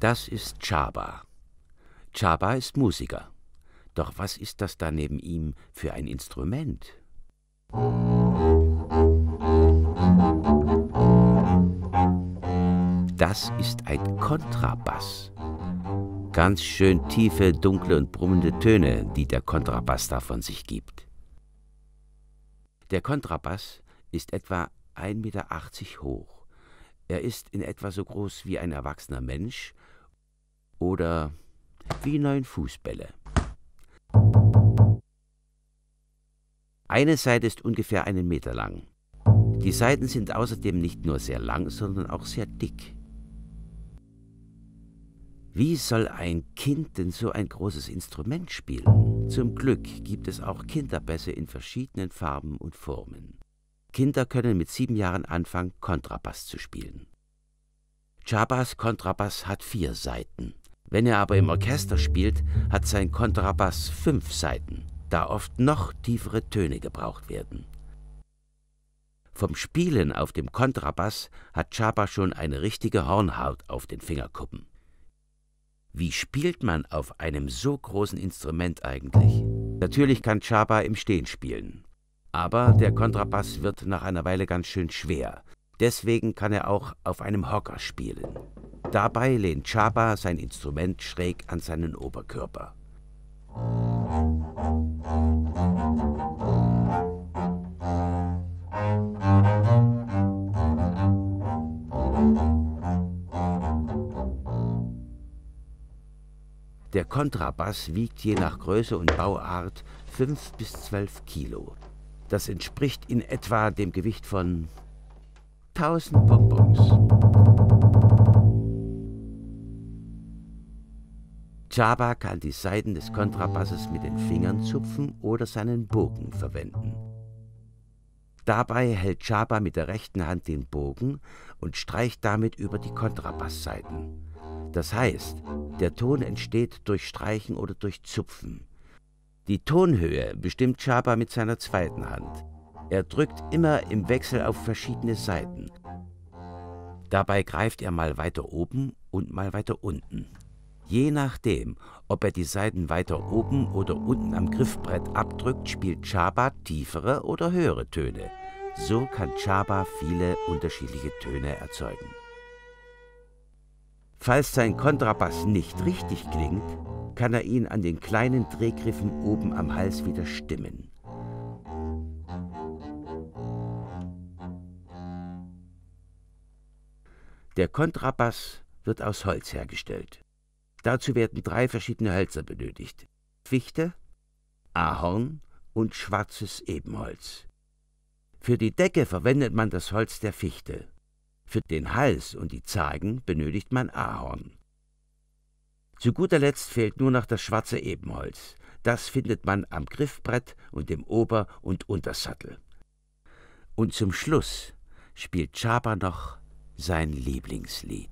Das ist Chaba. Chaba ist Musiker. Doch was ist das da neben ihm für ein Instrument? Das ist ein Kontrabass. Ganz schön tiefe, dunkle und brummende Töne, die der Kontrabass da von sich gibt. Der Kontrabass ist etwa 1,80 Meter hoch. Er ist in etwa so groß wie ein erwachsener Mensch oder wie neun Fußbälle. Eine Seite ist ungefähr einen Meter lang. Die Seiten sind außerdem nicht nur sehr lang, sondern auch sehr dick. Wie soll ein Kind denn so ein großes Instrument spielen? Zum Glück gibt es auch Kinderbässe in verschiedenen Farben und Formen. Kinder können mit sieben Jahren anfangen, Kontrabass zu spielen. Chabas Kontrabass hat vier Saiten. Wenn er aber im Orchester spielt, hat sein Kontrabass fünf Saiten, da oft noch tiefere Töne gebraucht werden. Vom Spielen auf dem Kontrabass hat Chaba schon eine richtige Hornhaut auf den Fingerkuppen. Wie spielt man auf einem so großen Instrument eigentlich? Natürlich kann Chaba im Stehen spielen. Aber der Kontrabass wird nach einer Weile ganz schön schwer. Deswegen kann er auch auf einem Hocker spielen. Dabei lehnt Chaba sein Instrument schräg an seinen Oberkörper. Der Kontrabass wiegt je nach Größe und Bauart 5 bis 12 Kilo. Das entspricht in etwa dem Gewicht von 1000 Bonbons. Chaba kann die Saiten des Kontrabasses mit den Fingern zupfen oder seinen Bogen verwenden. Dabei hält Chaba mit der rechten Hand den Bogen und streicht damit über die Kontrabasssaiten. Das heißt, der Ton entsteht durch Streichen oder durch Zupfen. Die Tonhöhe bestimmt Chaba mit seiner zweiten Hand. Er drückt immer im Wechsel auf verschiedene Saiten. Dabei greift er mal weiter oben und mal weiter unten. Je nachdem, ob er die Saiten weiter oben oder unten am Griffbrett abdrückt, spielt Chaba tiefere oder höhere Töne. So kann Chaba viele unterschiedliche Töne erzeugen. Falls sein Kontrabass nicht richtig klingt, kann er ihn an den kleinen Drehgriffen oben am Hals wieder stimmen. Der Kontrabass wird aus Holz hergestellt. Dazu werden drei verschiedene Hölzer benötigt. Fichte, Ahorn und schwarzes Ebenholz. Für die Decke verwendet man das Holz der Fichte. Für den Hals und die Zagen benötigt man Ahorn. Zu guter Letzt fehlt nur noch das schwarze Ebenholz. Das findet man am Griffbrett und dem Ober- und Untersattel. Und zum Schluss spielt Chaba noch sein Lieblingslied.